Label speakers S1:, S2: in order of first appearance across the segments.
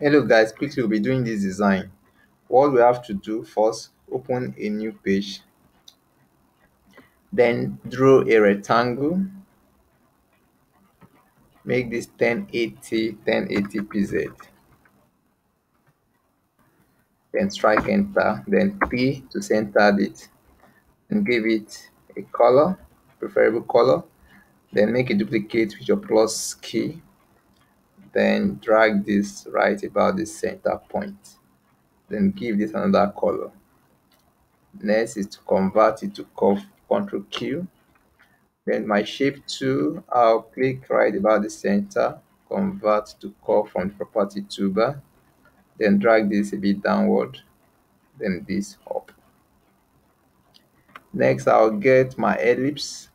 S1: hello guys. Quickly we'll be doing this design. What we have to do first open a new page then draw a rectangle make this 1080 1080 pz then strike enter then p to center it and give it a color preferable color then make a duplicate with your plus key then drag this right about the center point. Then give this another color. Next is to convert it to curve control q. Then my shape tool i'll click right about the center convert to curve from the property toolbar then drag this a bit downward then this up. Next i'll get my ellipse.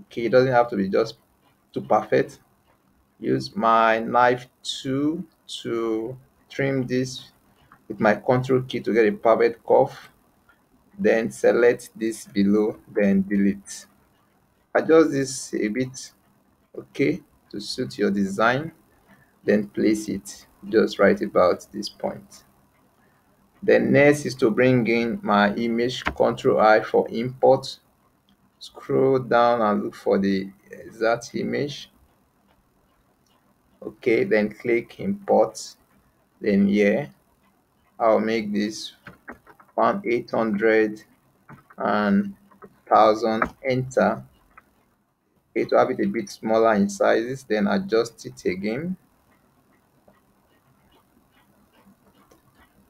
S1: Okay it doesn't have to be just too perfect use my knife tool to trim this with my control key to get a perfect curve then select this below then delete. Adjust this a bit okay to suit your design then place it just right about this point. Then next is to bring in my image control i for import. Scroll down and look for the exact image okay then click import. Then here i'll make this one eight hundred and thousand. Enter. Okay to have it a bit smaller in sizes then adjust it again.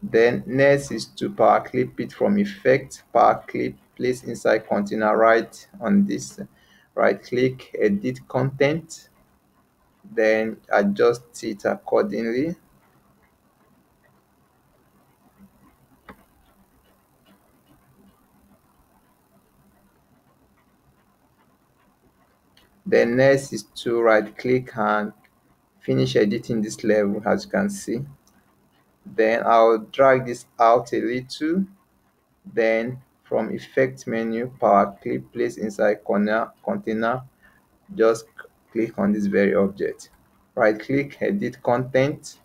S1: Then next is to power clip it from effect. Power clip place inside container right on this right click edit content then adjust it accordingly. Then next is to right click and finish editing this level as you can see. Then i'll drag this out a little. Then from effect menu power clip place inside corner container just click on this very object. Right click edit content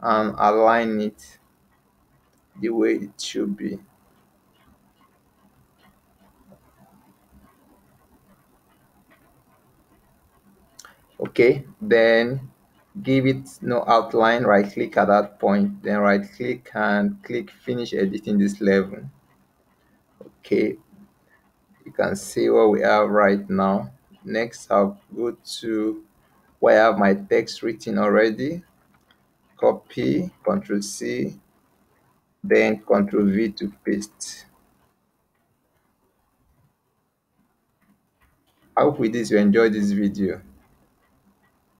S1: and align it the way it should be. Okay then give it no outline right click at that point then right click and click finish editing this level. Okay you can see what we have right now next i'll go to where i have my text written already. Copy ctrl c then ctrl v to paste. I hope with this you enjoyed this video